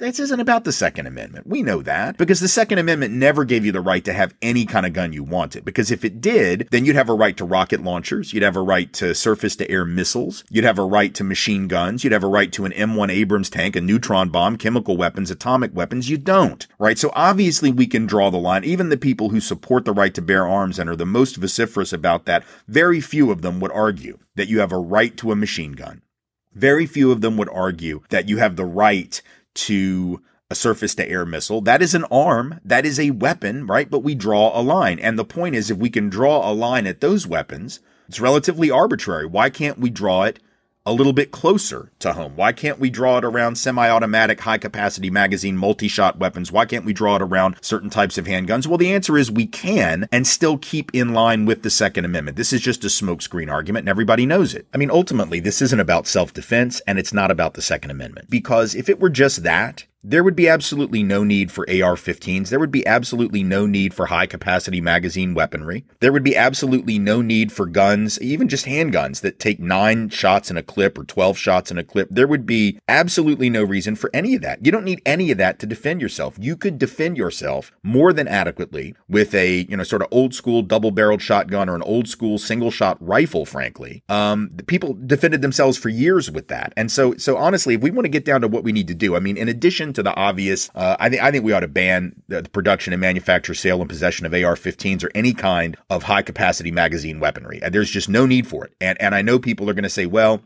This isn't about the Second Amendment. We know that because the Second Amendment never gave you the right to have any kind of gun you wanted. Because if it did, then you'd have a right to rocket launchers. You'd have a right to surface to air missiles. You'd have a right to machine guns. You'd have a right to an M1 Abrams tank, a neutron bomb, chemical weapons, atomic weapons. You don't, right? So obviously we can draw the line. Even the people who support the right to bear arms and are the most vociferous about that, very few of them would argue that you have a right to a machine gun. Very few of them would argue that you have the right to a surface to air missile. That is an arm. That is a weapon, right? But we draw a line. And the point is, if we can draw a line at those weapons, it's relatively arbitrary. Why can't we draw it a little bit closer to home? Why can't we draw it around semi automatic, high capacity magazine, multi shot weapons? Why can't we draw it around certain types of handguns? Well, the answer is we can and still keep in line with the Second Amendment. This is just a smokescreen argument and everybody knows it. I mean, ultimately, this isn't about self defense and it's not about the Second Amendment because if it were just that, there would be absolutely no need for AR 15s. There would be absolutely no need for high capacity magazine weaponry. There would be absolutely no need for guns, even just handguns that take nine shots in a clip or 12 shots in a clip. There would be absolutely no reason for any of that. You don't need any of that to defend yourself. You could defend yourself more than adequately with a, you know, sort of old school double barreled shotgun or an old school single shot rifle, frankly. Um, people defended themselves for years with that. And so, so honestly, if we want to get down to what we need to do, I mean, in addition to the obvious. Uh, I think I think we ought to ban the, production and manufacture, sale, and possession of AR-15s or any kind of high-capacity magazine weaponry. And there's just no need for it. And and I know people are going to say, well,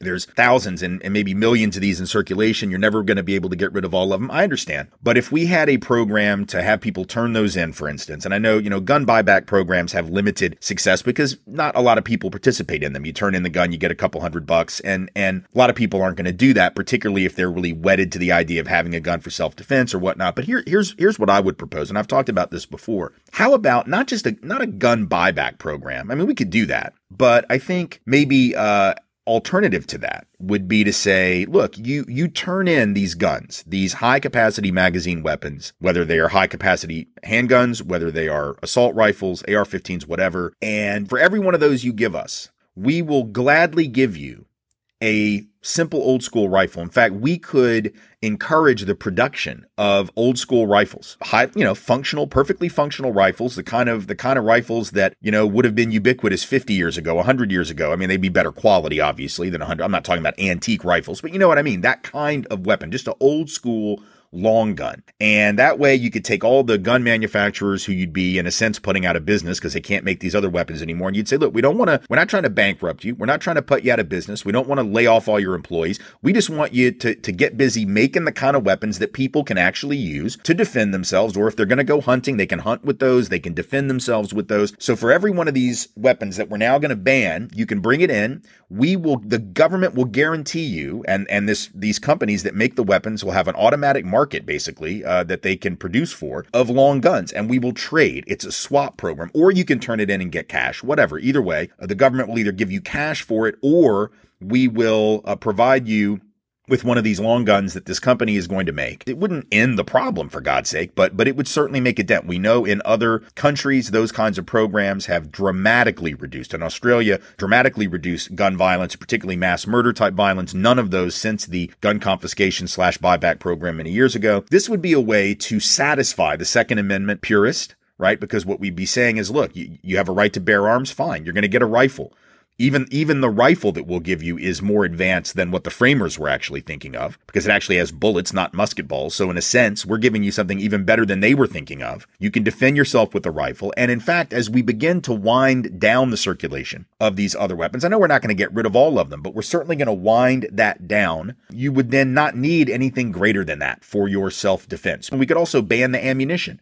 there's thousands and, and, maybe millions of these in circulation. You're never going to be able to get rid of all of them. I understand. But if we had a program to have people turn those in, for instance, and I know, you know, gun buyback programs have limited success because not a lot of people participate in them. You turn in the gun, you get a couple hundred bucks, and and a lot of people aren't going to do that, particularly if they're really wedded to the idea of having a gun for self-defense or whatnot. But here, here's here's what I would propose, and I've talked about this before. How about not just a not a gun buyback program? I mean, we could do that, but I think maybe uh alternative to that would be to say, look, you you turn in these guns, these high capacity magazine weapons, whether they are high capacity handguns, whether they are assault rifles, AR-15s, whatever, and for every one of those you give us, we will gladly give you a simple old school rifle. In fact, we could encourage the production of old school rifles, high, you know, functional, perfectly functional rifles, the kind of the kind of rifles that you know would have been ubiquitous 50 years ago, 100 years ago. I mean, they'd be better quality, obviously, than 100. I'm not talking about antique rifles, but you know what I mean. That kind of weapon, just an old school long gun. And that way you could take all the gun manufacturers who you'd be in a sense putting out of business because they can't make these other weapons anymore. And you'd say, look, we don't want to, we're not trying to bankrupt you. We're not trying to put you out of business. We don't want to lay off all your employees. We just want you to, to get busy making the kind of weapons that people can actually use to defend themselves. Or if they're going to go hunting, they can hunt with those. They can defend themselves with those. So for every one of these weapons that we're now going to ban, you can bring it in. We will, the government will guarantee you, and, and this, these companies that make the weapons will have an automatic market basically uh, that they can produce for of long guns, and we will trade. It's a swap program, or you can turn it in and get cash, whatever. Either way, uh, the government will either give you cash for it, or we will uh, provide you with one of these long guns that this company is going to make. It wouldn't end the problem for God's sake, but but it would certainly make a dent. We know in other countries those kinds of programs have dramatically reduced. In Australia, dramatically reduced gun violence, particularly mass murder type violence. None of those since the gun confiscation slash buyback program many years ago. This would be a way to satisfy the Second Amendment purist right? Because what we'd be saying is, look, you, you have a right to bear arms, fine. You're going to get a rifle. Even even the rifle that we'll give you is more advanced than what the framers were actually thinking of because it actually has bullets, not musket balls. So in a sense, we're giving you something even better than they were thinking of. You can defend yourself with a rifle. And in fact, as we begin to wind down the circulation of these other weapons, I know we're not going to get rid of all of them, but we're certainly going to wind that down. You would then not need anything greater than that for your self defense. And we could also ban the ammunition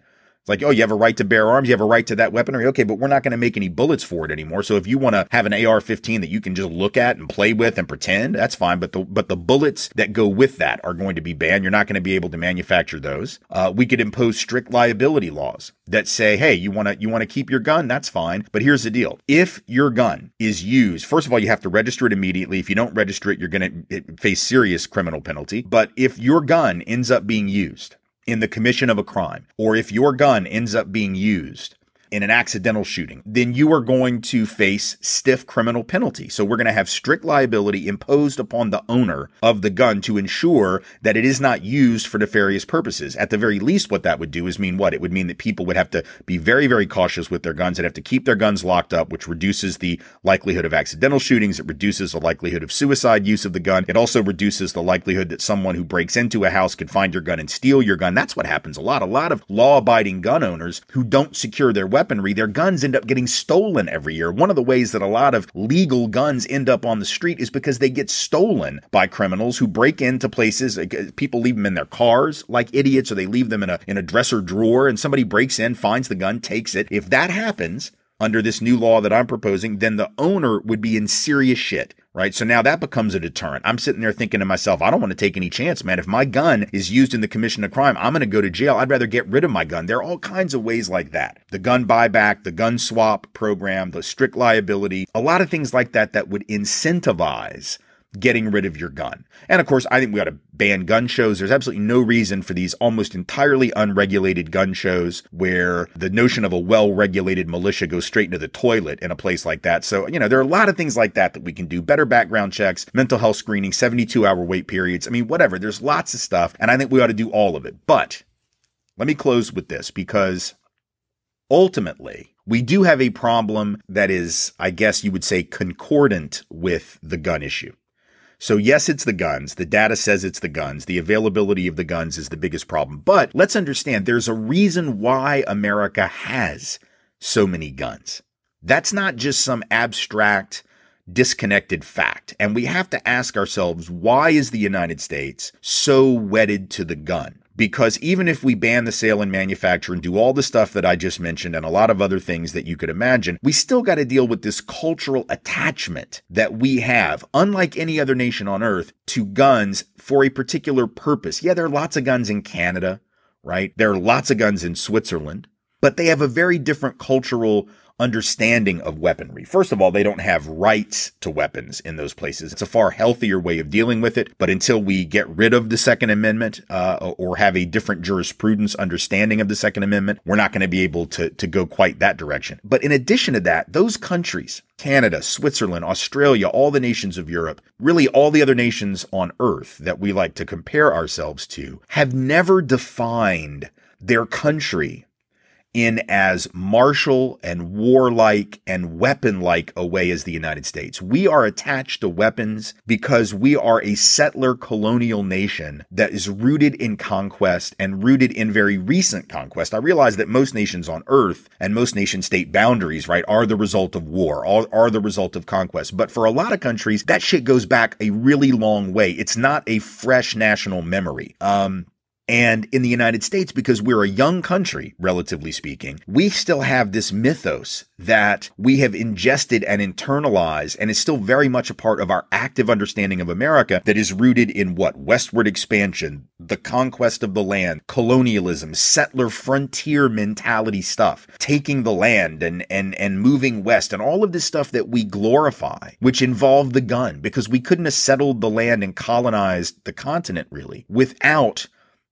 like, oh, you have a right to bear arms, you have a right to that weaponry. Okay, but we're not going to make any bullets for it anymore. So if you want to have an AR-15 that you can just look at and play with and pretend, that's fine. But the but the bullets that go with that are going to be banned. You're not going to be able to manufacture those. Uh, we could impose strict liability laws that say, hey, you want to you want to keep your gun, that's fine. But here's the deal: if your gun is used, first of all, you have to register it immediately. If you don't register it, you're going to face serious criminal penalty. But if your gun ends up being used in the commission of a crime, or if your gun ends up being used in an accidental shooting, then you are going to face stiff criminal penalty. So we're going to have strict liability imposed upon the owner of the gun to ensure that it is not used for nefarious purposes. At the very least, what that would do is mean what? It would mean that people would have to be very, very cautious with their guns. They'd have to keep their guns locked up, which reduces the likelihood of accidental shootings. It reduces the likelihood of suicide use of the gun. It also reduces the likelihood that someone who breaks into a house could find your gun and steal your gun. That's what happens a lot. A lot of law abiding gun owners who don't secure their weaponry, their guns end up getting stolen every year. One of the ways that a lot of legal guns end up on the street is because they get stolen by criminals who break into places. Uh, people leave them in their cars like idiots, or they leave them in a in a dresser drawer, and somebody breaks in, finds the gun, takes it. If that happens, under this new law that I'm proposing, then the owner would be in serious shit, right? So now that becomes a deterrent. I'm sitting there thinking to myself, I don't want to take any chance, man. If my gun is used in the commission of crime, I'm going to go to jail. I'd rather get rid of my gun. There are all kinds of ways like that. The gun buyback, the gun swap program, the strict liability, a lot of things like that that would incentivize getting rid of your gun. And of course, I think we ought to ban gun shows. There's absolutely no reason for these almost entirely unregulated gun shows where the notion of a well regulated militia goes straight into the toilet in a place like that. So, you know, there are a lot of things like that that we can do better background checks, mental health screening, 72 hour wait periods. I mean, whatever. There's lots of stuff. And I think we ought to do all of it. But let me close with this because ultimately, we do have a problem that is, I guess you would say, concordant with the gun issue. So yes, it's the guns. The data says it's the guns. The availability of the guns is the biggest problem. But let's understand there's a reason why America has so many guns. That's not just some abstract disconnected fact. And we have to ask ourselves, why is the United States so wedded to the gun? Because even if we ban the sale and manufacture and do all the stuff that I just mentioned and a lot of other things that you could imagine, we still got to deal with this cultural attachment that we have, unlike any other nation on earth, to guns for a particular purpose. Yeah, there are lots of guns in Canada, right? There are lots of guns in Switzerland, but they have a very different cultural understanding of weaponry. First of all, they don't have rights to weapons in those places. It's a far healthier way of dealing with it. But until we get rid of the Second Amendment uh, or have a different jurisprudence understanding of the Second Amendment, we're not going to be able to, to go quite that direction. But in addition to that, those countries, Canada, Switzerland, Australia, all the nations of Europe, really all the other nations on earth that we like to compare ourselves to, have never defined their country in as martial and warlike and weapon like a way as the United States. We are attached to weapons because we are a settler colonial nation that is rooted in conquest and rooted in very recent conquest. I realize that most nations on earth and most nation state boundaries, right, are the result of war, are, are the result of conquest. But for a lot of countries, that shit goes back a really long way. It's not a fresh national memory. Um, and in the United States, because we're a young country, relatively speaking, we still have this mythos that we have ingested and internalized and is still very much a part of our active understanding of America that is rooted in what? Westward expansion, the conquest of the land, colonialism, settler frontier mentality stuff, taking the land and, and, and moving west and all of this stuff that we glorify, which involved the gun because we couldn't have settled the land and colonized the continent really without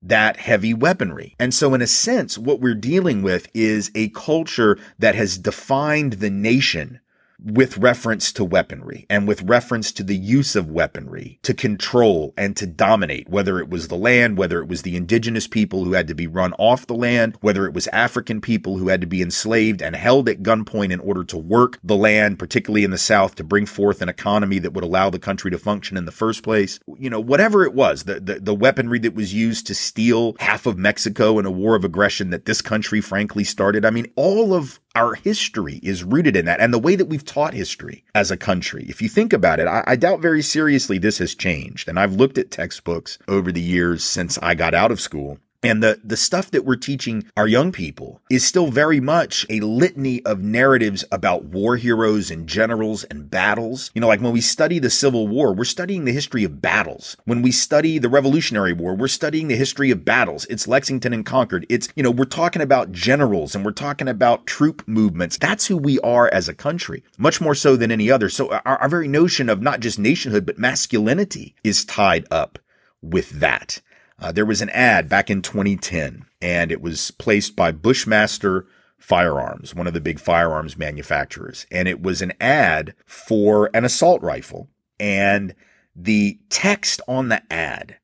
that heavy weaponry. And so, in a sense, what we're dealing with is a culture that has defined the nation with reference to weaponry and with reference to the use of weaponry to control and to dominate, whether it was the land, whether it was the indigenous people who had to be run off the land, whether it was African people who had to be enslaved and held at gunpoint in order to work the land, particularly in the South, to bring forth an economy that would allow the country to function in the first place. You know, whatever it was, the, the, the weaponry that was used to steal half of Mexico in a war of aggression that this country frankly started. I mean, all of our history is rooted in that and the way that we've taught history as a country. If you think about it, I, I, doubt very seriously this has changed. And I've looked at textbooks over the years since I got out of school. And the, the stuff that we're teaching our young people is still very much a litany of narratives about war heroes and generals and battles. You know, like when we study the Civil War, we're studying the history of battles. When we study the Revolutionary War, we're studying the history of battles. It's Lexington and Concord. It's, you know, we're talking about generals and we're talking about troop movements. That's who we are as a country, much more so than any other. So our, our very notion of not just nationhood, but masculinity is tied up with that. Uh, there was an ad back in 2010, and it was placed by Bushmaster Firearms, one of the big firearms manufacturers. And it was an ad for an assault rifle. And the text on the ad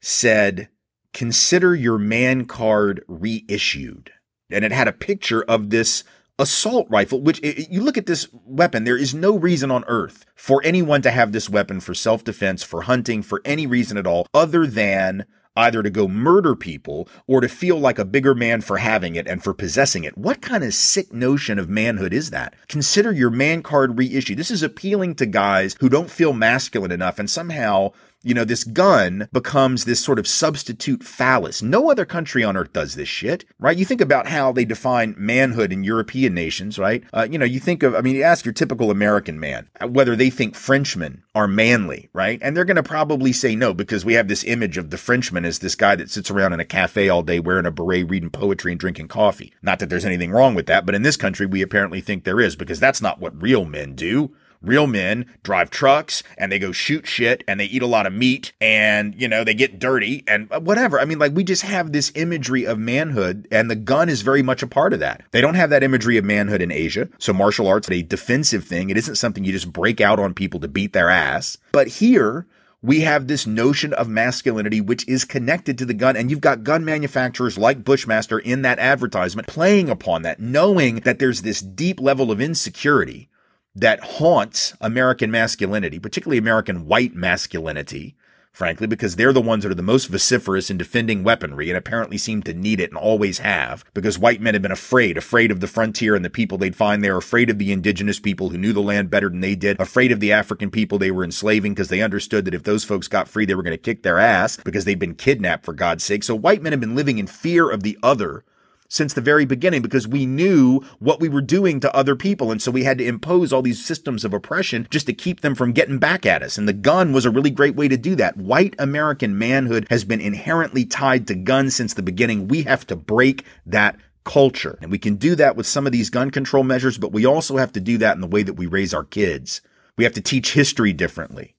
said, consider your man card reissued. And it had a picture of this assault rifle, which you look at this weapon, there is no reason on earth for anyone to have this weapon for self defense, for hunting, for any reason at all, other than either to go murder people or to feel like a bigger man for having it and for possessing it. What kind of sick notion of manhood is that? Consider your man card reissue. This is appealing to guys who don't feel masculine enough and somehow you know, this gun becomes this sort of substitute phallus. No other country on earth does this shit, right? You think about how they define manhood in European nations, right? Uh, you know, you think of, I mean, you ask your typical American man uh, whether they think Frenchmen are manly, right? And they're going to probably say no because we have this image of the Frenchman as this guy that sits around in a cafe all day wearing a beret, reading poetry and drinking coffee. Not that there's anything wrong with that, but in this country, we apparently think there is because that's not what real men do real men drive trucks and they go shoot shit and they eat a lot of meat and, you know, they get dirty and uh, whatever. I mean, like we just have this imagery of manhood and the gun is very much a part of that. They don't have that imagery of manhood in Asia. So martial arts is a defensive thing. It isn't something you just break out on people to beat their ass. But here, we have this notion of masculinity which is connected to the gun and you've got gun manufacturers like bushmaster in that advertisement playing upon that knowing that there's this deep level of insecurity that haunts American masculinity, particularly American white masculinity, frankly, because they're the ones that are the most vociferous in defending weaponry and apparently seem to need it and always have, because white men have been afraid, afraid of the frontier and the people they'd find there, afraid of the indigenous people who knew the land better than they did, afraid of the African people they were enslaving because they understood that if those folks got free, they were going to kick their ass because they'd been kidnapped for God's sake. So white men have been living in fear of the other since the very beginning because we knew what we were doing to other people. And so we had to impose all these systems of oppression just to keep them from getting back at us. And the gun was a really great way to do that. White American manhood has been inherently tied to guns since the beginning. We have to break that culture. And we can do that with some of these gun control measures, but we also have to do that in the way that we raise our kids. We have to teach history differently.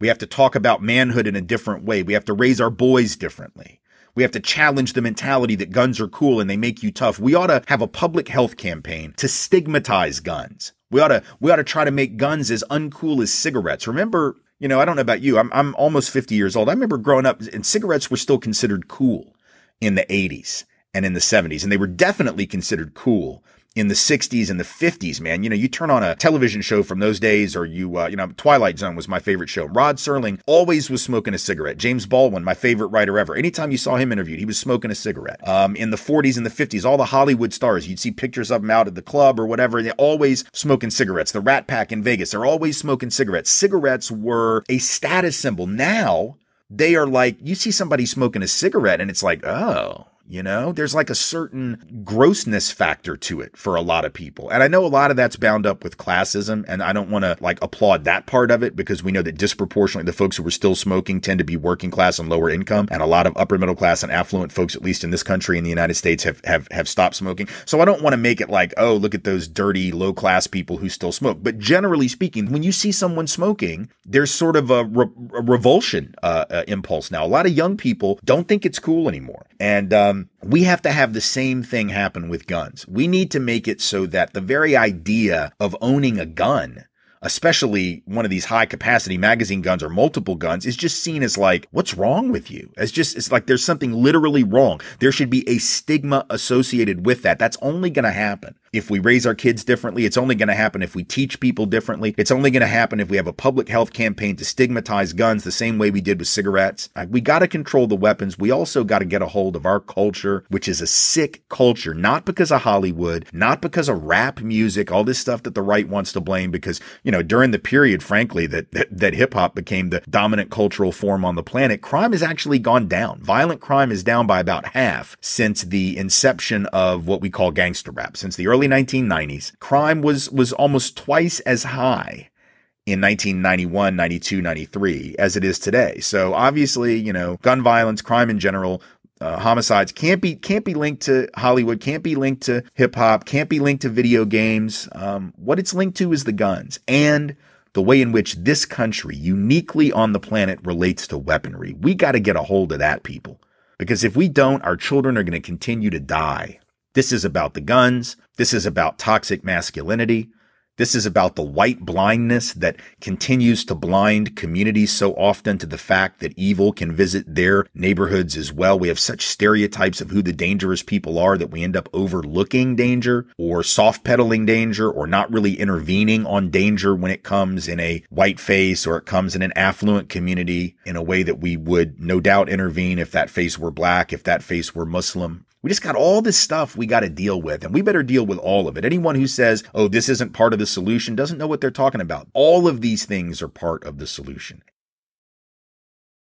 We have to talk about manhood in a different way. We have to raise our boys differently. We have to challenge the mentality that guns are cool and they make you tough. We ought to have a public health campaign to stigmatize guns. We ought to we ought to try to make guns as uncool as cigarettes. Remember, you know, I don't know about you. I'm I'm almost 50 years old. I remember growing up and cigarettes were still considered cool in the 80s and in the 70s and they were definitely considered cool in the 60s and the 50s, man. You know, you turn on a television show from those days, or you, uh, you know, Twilight Zone was my favorite show. Rod Serling always was smoking a cigarette. James Baldwin, my favorite writer ever. Anytime you saw him interviewed, he was smoking a cigarette. Um, in the 40s and the 50s, all the Hollywood stars, you'd see pictures of them out at the club or whatever. They're always smoking cigarettes. The Rat Pack in Vegas, they're always smoking cigarettes. Cigarettes were a status symbol. Now, they are like, you see somebody smoking a cigarette and it's like, oh, you know, there's like a certain grossness factor to it for a lot of people. And I know a lot of that's bound up with classism. And I don't want to like applaud that part of it because we know that disproportionately the folks who are still smoking tend to be working class and lower income. And a lot of upper middle class and affluent folks, at least in this country in the United States, have, have, have stopped smoking. So I don't want to make it like, oh, look at those dirty low class people who still smoke. But generally speaking, when you see someone smoking, there's sort of a, re- a revulsion uh, uh, impulse now. A lot of young people don't think it's cool anymore. And, um, we have to have the same thing happen with guns. We need to make it so that the very idea of owning a gun especially one of these high capacity magazine guns or multiple guns is just seen as like, what's wrong with you? It's just, it's like there's something literally wrong. There should be a stigma associated with that. That's only going to happen if we raise our kids differently. It's only going to happen if we teach people differently. It's only going to happen if we have a public health campaign to stigmatize guns the same way we did with cigarettes. Uh, we got to control the weapons. We also got to get a hold of our culture, which is a sick culture, not because of Hollywood, not because of rap music, all this stuff that the right wants to blame because, you know, during the period, frankly, that, that, hip hop became the dominant cultural form on the planet, crime has actually gone down. Violent crime is down by about half since the inception of what we call gangster rap, since the early early 1990s, crime was was almost twice as high in 1991, 92, 93 as it is today. So obviously, you know, gun violence, crime in general, uh, homicides can't be can't be linked to Hollywood, can't be linked to hip hop, can't be linked to video games. Um, what it's linked to is the guns and the way in which this country, uniquely on the planet, relates to weaponry. We got to get a hold of that, people, because if we don't, our children are going to continue to die This is about the guns. This is about toxic masculinity. This is about the white blindness that continues to blind communities so often to the fact that evil can visit their neighborhoods as well. We have such stereotypes of who the dangerous people are that we end up overlooking danger or soft pedaling danger or not really intervening on danger when it comes in a white face or it comes in an affluent community in a way that we would no doubt intervene if that face were black, if that face were Muslim. We just got all this stuff we got to deal with, and we better deal with all of it. Anyone who says, oh, this isn't part of the solution doesn't know what they're talking about. All of these things are part of the solution.